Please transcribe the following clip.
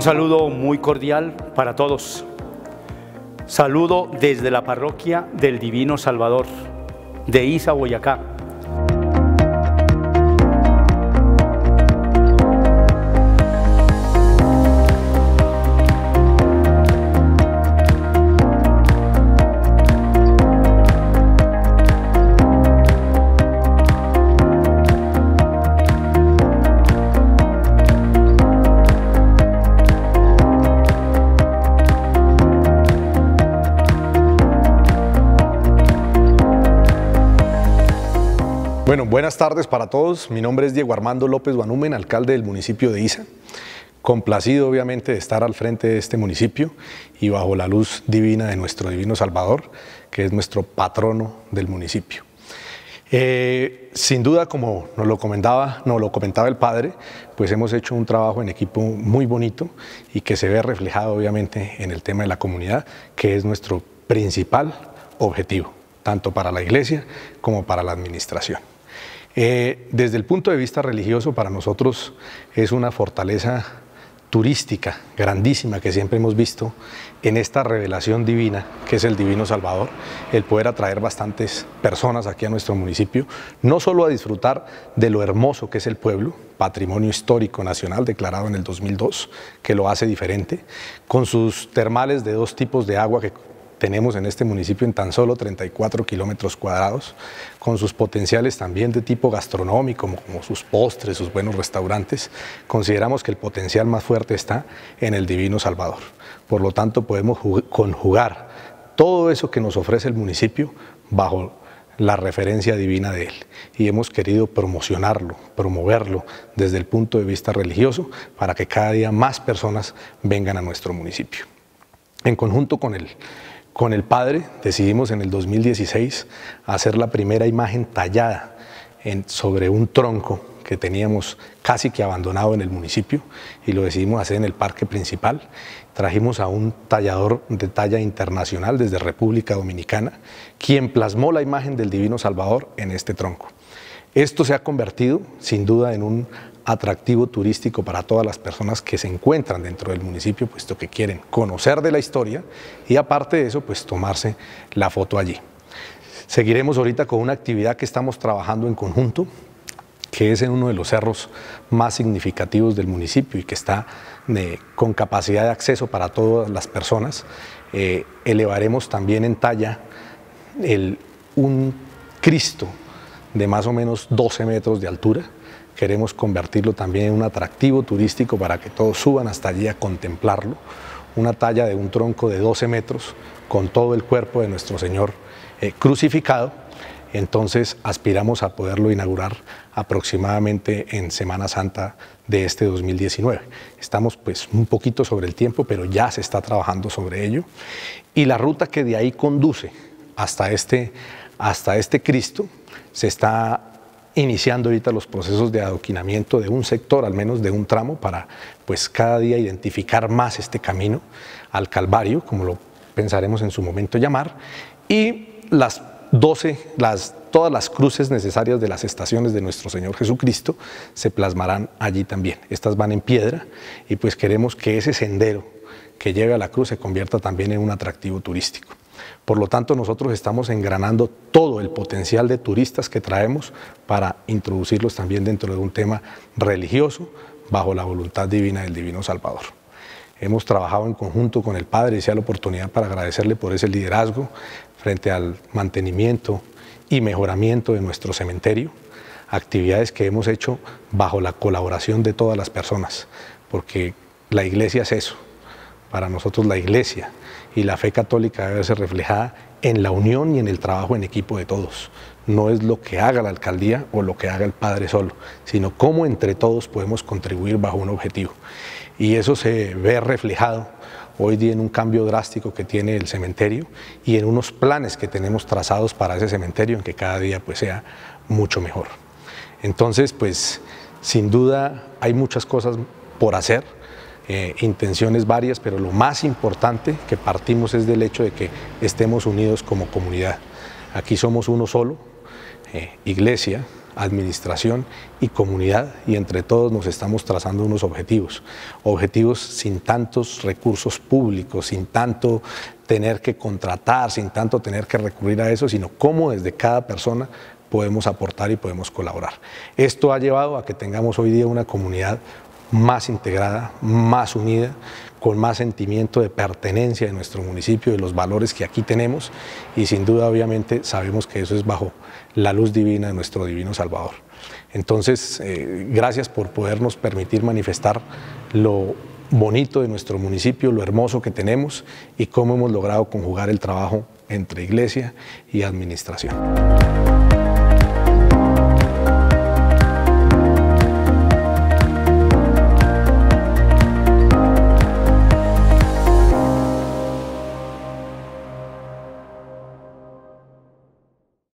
Un saludo muy cordial para todos. Saludo desde la parroquia del Divino Salvador de Isa, Boyacá. Bueno, buenas tardes para todos. Mi nombre es Diego Armando López Guanúmen, alcalde del municipio de Isa. Complacido obviamente de estar al frente de este municipio y bajo la luz divina de nuestro Divino Salvador, que es nuestro patrono del municipio. Eh, sin duda, como nos lo, comentaba, nos lo comentaba el padre, pues hemos hecho un trabajo en equipo muy bonito y que se ve reflejado obviamente en el tema de la comunidad, que es nuestro principal objetivo, tanto para la iglesia como para la administración. Eh, desde el punto de vista religioso, para nosotros es una fortaleza turística grandísima que siempre hemos visto en esta revelación divina que es el Divino Salvador, el poder atraer bastantes personas aquí a nuestro municipio, no solo a disfrutar de lo hermoso que es el pueblo, patrimonio histórico nacional declarado en el 2002, que lo hace diferente, con sus termales de dos tipos de agua que tenemos en este municipio en tan solo 34 kilómetros cuadrados, con sus potenciales también de tipo gastronómico, como, sus postres, sus buenos restaurantes, consideramos que el potencial más fuerte está en el Divino Salvador. Por lo tanto, podemos conjugar todo eso que nos ofrece el municipio bajo la referencia divina de él. Y hemos querido promocionarlo, promoverlo desde el punto de vista religioso para que cada día más personas vengan a nuestro municipio. En conjunto con el con el padre decidimos en el 2016 hacer la primera imagen tallada sobre un tronco que teníamos casi que abandonado en el municipio y lo decidimos hacer en el parque principal. Trajimos a un tallador de talla internacional desde República Dominicana, quien plasmó la imagen del Divino Salvador en este tronco. Esto se ha convertido sin duda en un atractivo turístico para todas las personas que se encuentran dentro del municipio, puesto que quieren conocer de la historia y aparte de eso, pues tomarse la foto allí. Seguiremos ahorita con una actividad que estamos trabajando en conjunto, que es en uno de los cerros más significativos del municipio y que está con capacidad de acceso para todas las personas. Eh, elevaremos también en talla un Cristo de más o menos 12 metros de altura, queremos convertirlo también en un atractivo turístico para que todos suban hasta allí a contemplarlo. Una talla de un tronco de 12 metros con todo el cuerpo de nuestro Señor eh, crucificado. Entonces aspiramos a poderlo inaugurar aproximadamente en Semana Santa de este 2019. Estamos pues un poquito sobre el tiempo, pero ya se está trabajando sobre ello. Y la ruta que de ahí conduce hasta este, hasta este Cristo se está iniciando ahorita los procesos de adoquinamiento de un sector, al menos de un tramo, para pues cada día identificar más este camino al Calvario, como lo pensaremos en su momento llamar, y las 12, las, todas las cruces necesarias de las estaciones de nuestro Señor Jesucristo se plasmarán allí también. Estas van en piedra y pues queremos que ese sendero que lleve a la cruz se convierta también en un atractivo turístico. Por lo tanto, nosotros estamos engranando todo el potencial de turistas que traemos para introducirlos también dentro de un tema religioso bajo la voluntad divina del Divino Salvador. Hemos trabajado en conjunto con el Padre y sea la oportunidad para agradecerle por ese liderazgo frente al mantenimiento y mejoramiento de nuestro cementerio, actividades que hemos hecho bajo la colaboración de todas las personas, porque la iglesia es eso, para nosotros la iglesia y la fe católica debe ser reflejada en la unión y en el trabajo en equipo de todos. No es lo que haga la alcaldía o lo que haga el padre solo, sino cómo entre todos podemos contribuir bajo un objetivo. Y eso se ve reflejado hoy día en un cambio drástico que tiene el cementerio y en unos planes que tenemos trazados para ese cementerio en que cada día pues sea mucho mejor. Entonces, pues sin duda hay muchas cosas por hacer eh, intenciones varias, pero lo más importante que partimos es del hecho de que estemos unidos como comunidad. Aquí somos uno solo, eh, iglesia, administración y comunidad y entre todos nos estamos trazando unos objetivos, objetivos sin tantos recursos públicos, sin tanto tener que contratar, sin tanto tener que recurrir a eso, sino cómo desde cada persona podemos aportar y podemos colaborar. Esto ha llevado a que tengamos hoy día una comunidad más integrada, más unida, con más sentimiento de pertenencia de nuestro municipio, de los valores que aquí tenemos y sin duda obviamente sabemos que eso es bajo la luz divina de nuestro divino Salvador. Entonces, eh, gracias por podernos permitir manifestar lo bonito de nuestro municipio, lo hermoso que tenemos y cómo hemos logrado conjugar el trabajo entre iglesia y administración.